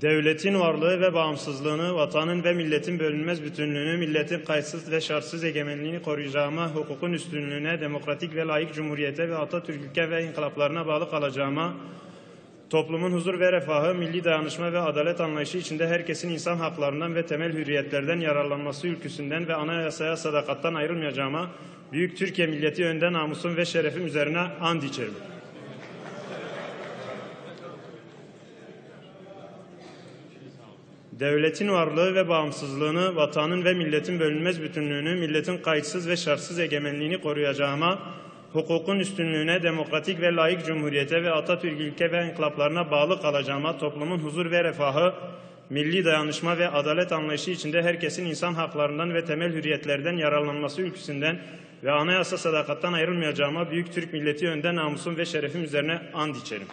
Devletin varlığı ve bağımsızlığını, vatanın ve milletin bölünmez bütünlüğünü, milletin kayıtsız ve şartsız egemenliğini koruyacağıma, hukukun üstünlüğüne, demokratik ve layık cumhuriyete ve Atatürk'e ve inkılaplarına bağlı kalacağıma, toplumun huzur ve refahı, milli dayanışma ve adalet anlayışı içinde herkesin insan haklarından ve temel hürriyetlerden yararlanması ülküsünden ve anayasaya sadakattan ayrılmayacağıma, Büyük Türkiye milleti önde namusum ve şerefim üzerine and içerim. Devletin varlığı ve bağımsızlığını, vatanın ve milletin bölünmez bütünlüğünü, milletin kayıtsız ve şartsız egemenliğini koruyacağıma, hukukun üstünlüğüne, demokratik ve layık cumhuriyete ve Atatürk ilke ve inkılaplarına bağlı kalacağıma, toplumun huzur ve refahı, milli dayanışma ve adalet anlayışı içinde herkesin insan haklarından ve temel hürriyetlerden yararlanması ülküsünden ve anayasa sadakattan ayrılmayacağıma Büyük Türk milleti önde namusum ve şerefim üzerine and içerim.